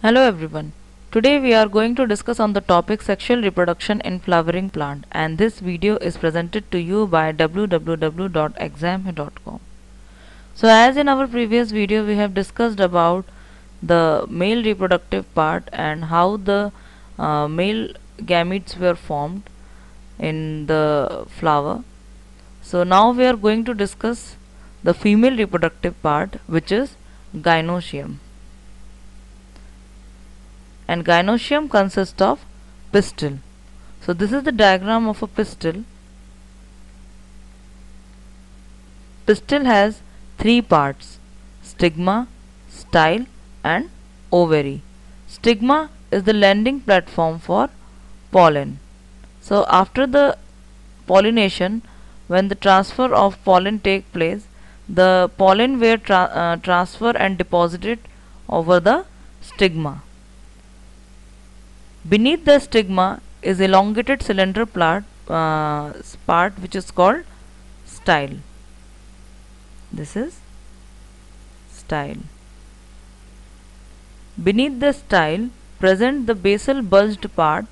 Hello everyone. Today we are going to discuss on the topic sexual reproduction in flowering plant and this video is presented to you by www.exam.com. So as in our previous video we have discussed about the male reproductive part and how the uh, male gametes were formed in the flower. So now we are going to discuss the female reproductive part which is gynoecium and gynoecium consists of pistil. So this is the diagram of a pistil. Pistil has three parts stigma, style and ovary. Stigma is the landing platform for pollen. So after the pollination when the transfer of pollen take place the pollen were tra uh, transferred and deposited over the stigma. Beneath the stigma is elongated cylinder part, uh, part which is called style. This is style. Beneath the style present the basal bulged part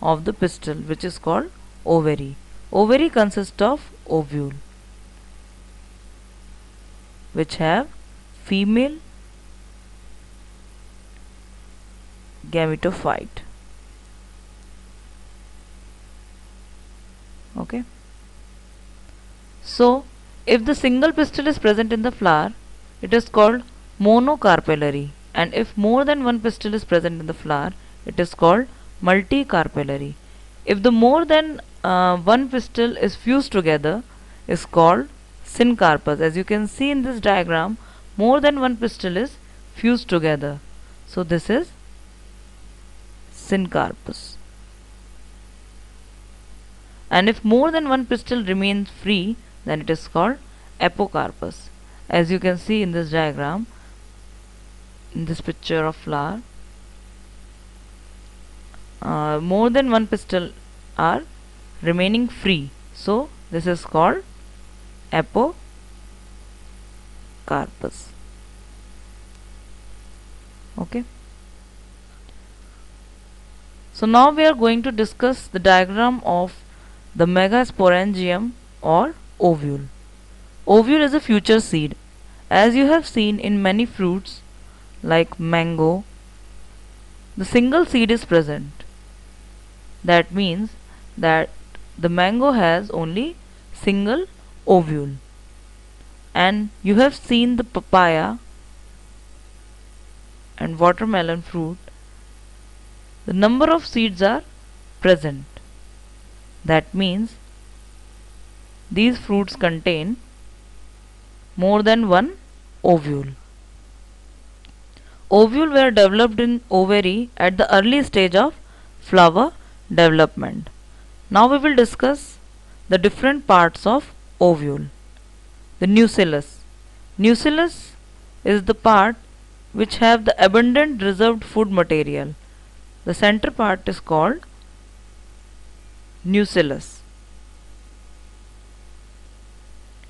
of the pistil which is called ovary. Ovary consists of ovule which have female gametophyte. Okay. So if the single pistil is present in the flower it is called monocarpellary and if more than one pistil is present in the flower it is called multicarpellary if the more than uh, one pistil is fused together is called syncarpous. As you can see in this diagram more than one pistil is fused together. So this is syncarpous and if more than one pistil remains free then it is called apocarpous as you can see in this diagram in this picture of flower uh, more than one pistil are remaining free. So this is called apocarpous okay. So now we are going to discuss the diagram of the megasporangium or ovule. Ovule is a future seed. As you have seen in many fruits like mango, the single seed is present. That means that the mango has only single ovule. And you have seen the papaya and watermelon fruit. The number of seeds are present. That means these fruits contain more than one ovule. Ovule were developed in ovary at the early stage of flower development. Now we will discuss the different parts of ovule. The nucellus. Nucellus is the part which have the abundant reserved food material. The center part is called nucellus.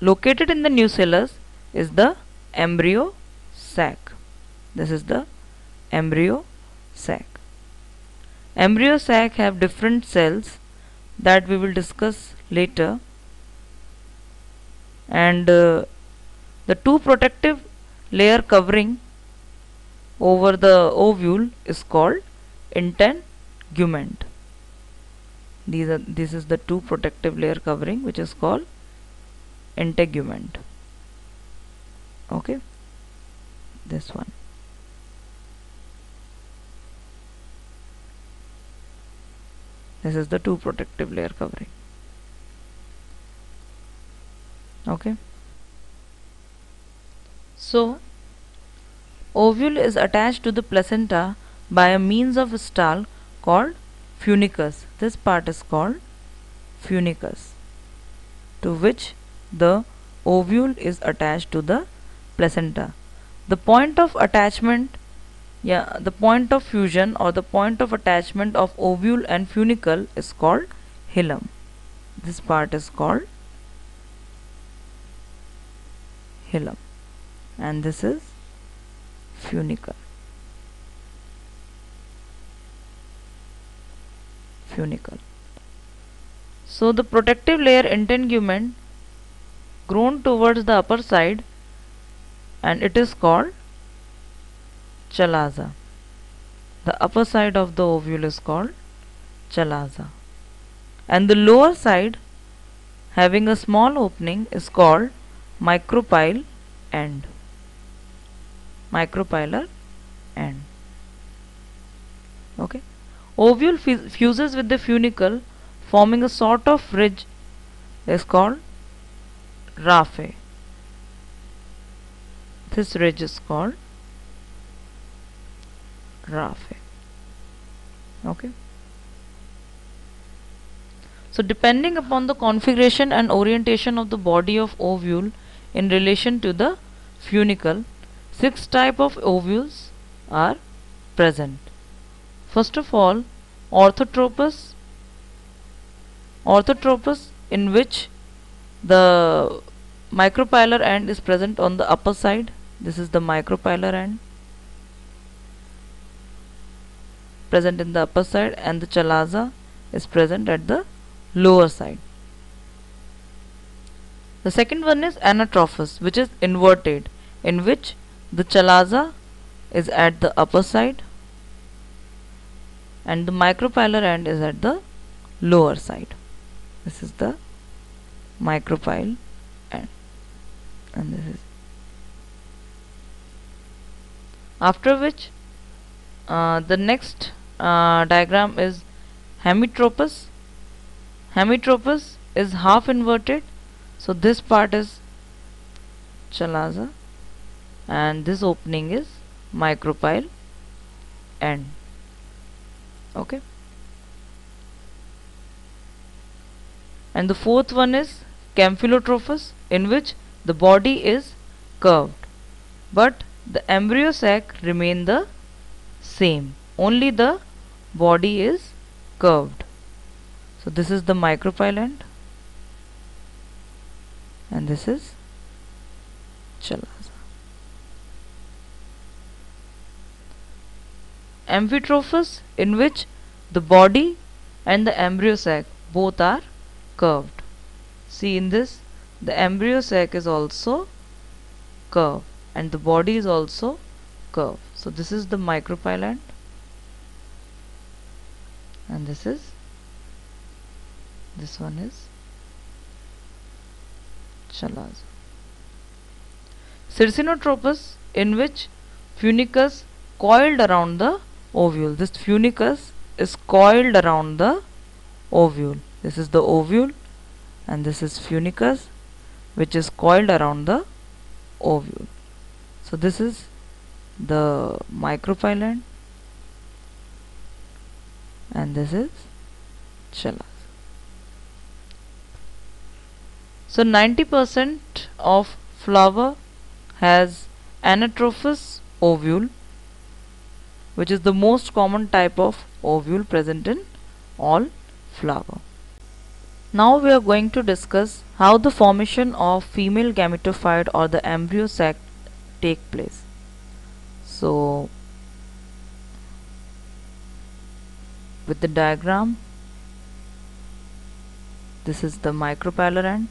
Located in the nucellus is the embryo sac. This is the embryo sac. Embryo sac have different cells that we will discuss later and uh, the two protective layer covering over the ovule is called integument these are this is the two protective layer covering which is called integument. Okay? This one. This is the two protective layer covering. Okay? So ovule is attached to the placenta by a means of a stall called funiculus. This part is called funiculus to which the ovule is attached to the placenta. The point of attachment yeah the point of fusion or the point of attachment of ovule and funicle is called hilum. This part is called hilum and this is funicle. Funicle. So the protective layer integument grown towards the upper side and it is called chalaza. The upper side of the ovule is called chalaza and the lower side having a small opening is called micropyle end micropylar end okay ovule fuses with the funicle forming a sort of ridge. Is called raphe this ridge is called raphe okay. So depending upon the configuration and orientation of the body of ovule in relation to the funicle, six type of ovules are present. First of all, orthotropous, orthotropous in which the micropylar end is present on the upper side. This is the micropylar end present in the upper side and the chalaza is present at the lower side. The second one is anatropous which is inverted in which the chalaza is at the upper side and the micropylar end is at the lower side. This is the micropyle end. And this is after which uh, the next uh, diagram is hemitropous hemitropous is half inverted. So this part is chalaza. And this opening is micropyle end okay. And the fourth one is campylotropous in which the body is curved. But the embryo sac remain the same. Only the body is curved. So this is the micropyle and this is chalaza amphitropous in which the body and the embryo sac both are curved see in this the embryo sac is also curved and the body is also curved so this is the micropyle end and this is this one is Chalaz. Circinotropous in which funicus coiled around the ovule. This funicus is coiled around the ovule. This is the ovule and this is funicus which is coiled around the ovule. So this is the micropyle and this is Chalaz. So 90% of flower has anatropous ovule which is the most common type of ovule present in all flower. Now we are going to discuss how the formation of female gametophyte or the embryo sac take place. So with the diagram this is the micropylar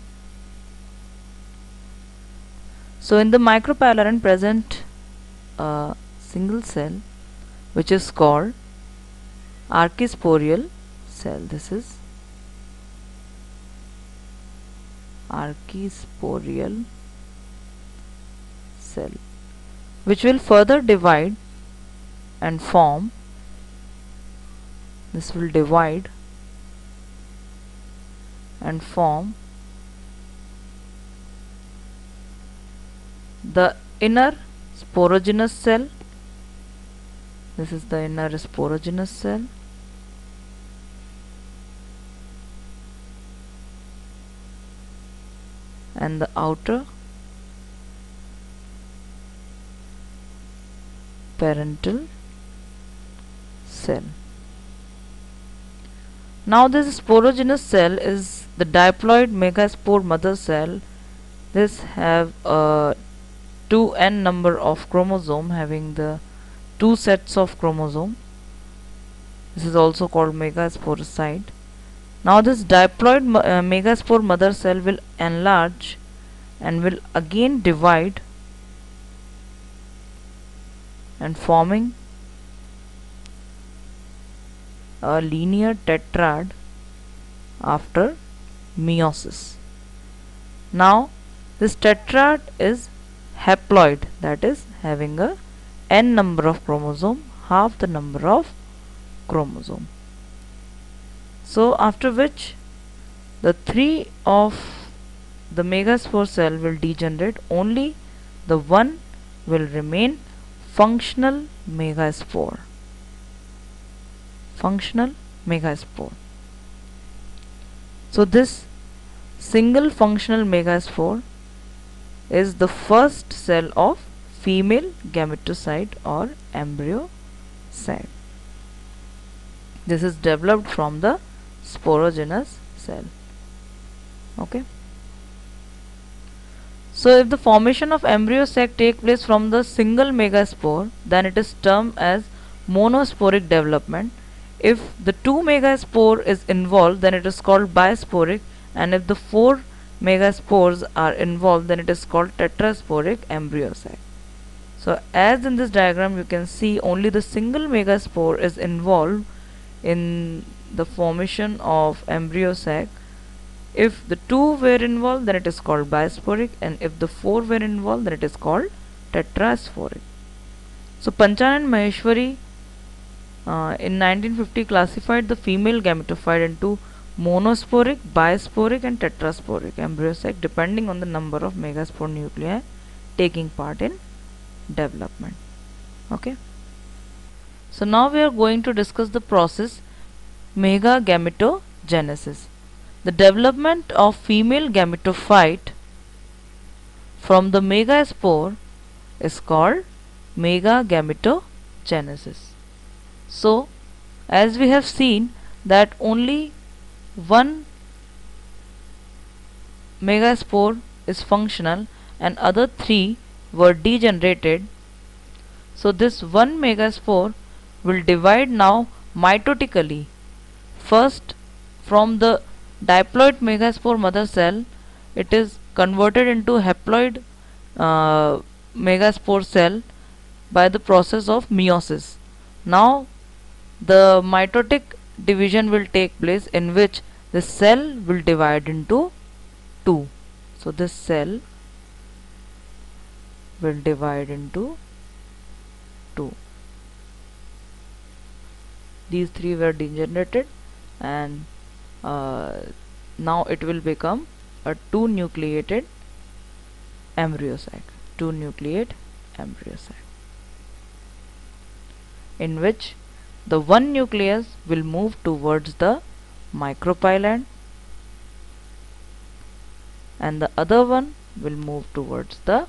so in the micropylaran present a single cell which is called archesporial cell. This is archesporial cell which will further divide and form this will divide and form the inner sporogenous cell this is the inner sporogenous cell and the outer parietal cell. Now this sporogenous cell is the diploid megaspore mother cell. This have uh, a 2n number of chromosome having the two sets of chromosome this is also called megasporocyte now this diploid uh, megaspore mother cell will enlarge and will again divide and forming a linear tetrad after meiosis. Now this tetrad is haploid that is having a n number of chromosome half the number of chromosome. So after which the three of the megaspore cell will degenerate only the one will remain functional megaspore functional megaspore so this single functional megaspore is the first cell of female gametophyte or embryo cell this is developed from the sporogenous cell okay so if the formation of embryo sac take place from the single megaspore, then it is termed as monosporic development. If the two megaspore is involved, then it is called bisporic and if the four megaspores are involved, then it is called tetrasporic embryo sac. So as in this diagram you can see only the single megaspore is involved in the formation of embryo sac if the two were involved, then it is called bisporic, and if the four were involved, then it is called tetrasporic. So Panchanan Maheshwari uh, in 1950 classified the female gametophyte into monosporic, bisporic, and tetrasporic embryo sac depending on the number of megaspore nuclei taking part in development. Okay. So now we are going to discuss the process megagametogenesis. The development of female gametophyte from the megaspore is called megagametogenesis. So, as we have seen that only one megaspore is functional and other three were degenerated. So this one megaspore will divide now mitotically. First from the diploid megaspore mother cell it is converted into haploid uh, megaspore cell by the process of meiosis now the mitotic division will take place in which the cell will divide into two so this cell will divide into two. These three were degenerated and uh, now it will become a two nucleated embryo sac two nucleate embryo sac in which the one nucleus will move towards the micropyland and the other one will move towards the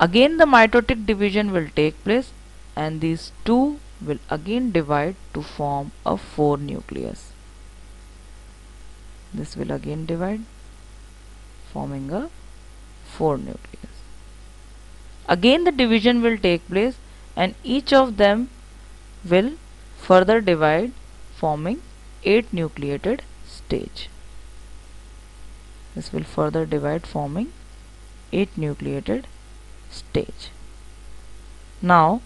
Again the mitotic division will take place and these two will again divide to form a 4 nucleus. This will again divide forming a 4 nucleus. Again the division will take place and each of them will further divide forming 8 nucleated stage. This will further divide forming 8 nucleated stage. Now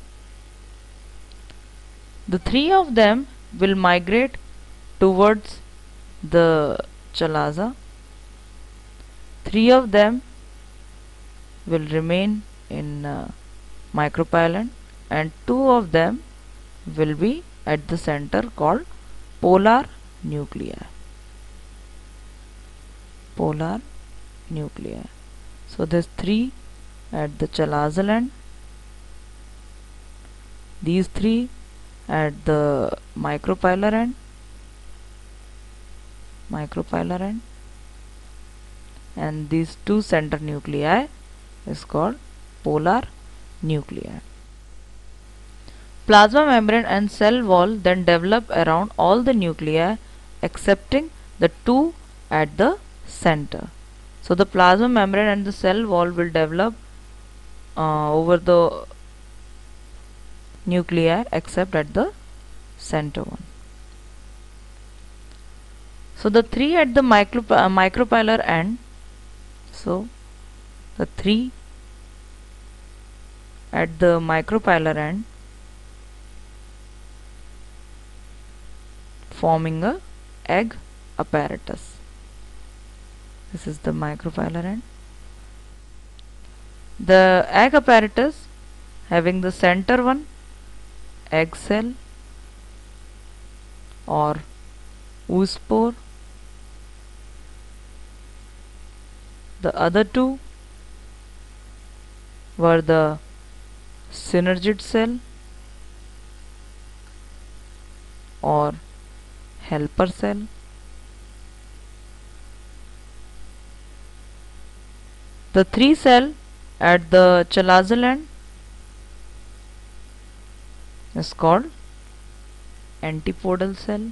the three of them will migrate towards the chalaza. Three of them will remain in uh, and two of them will be at the center called polar nuclei. Polar nuclei. So there's three at the chalaza land. These three at the micropylar end micropylar end and these two center nuclei is called polar nuclei plasma membrane and cell wall then develop around all the nuclei excepting the two at the center so the plasma membrane and the cell wall will develop uh, over the nuclei except at the center one. So the three at the micro, uh, micropylar end, so the three at the micropylar end forming a egg apparatus. This is the micropylar end. The egg apparatus having the center one egg cell or oospore the other two were the synergid cell or helper cell the three cell at the chalazal end is called antipodal cell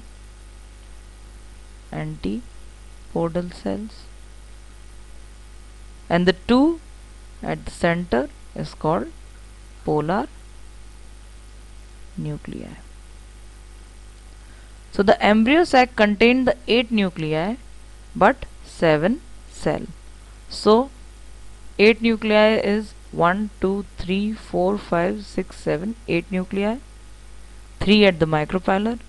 antipodal cells and the two at the center is called polar nuclei. So the embryo sac contained the 8 nuclei but 7 cell. So 8 nuclei is 1, 2, 3, 4, 5, 6, 7, 8 nuclei. 3 at the micropylar,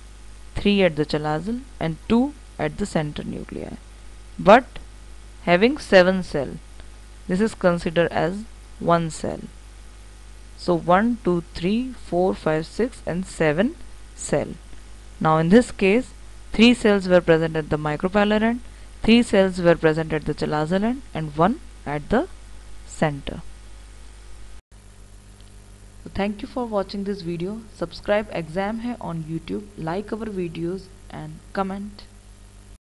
3 at the chalazal and 2 at the center nuclei. But having 7 cell, this is considered as 1 cell. So 1, 2, 3, 4, 5, 6 and 7 cell. Now in this case 3 cells were present at the micropylar end, 3 cells were present at the chalazal end and 1 at the center. So thank you for watching this video. Subscribe exam hai on YouTube, like our videos and comment.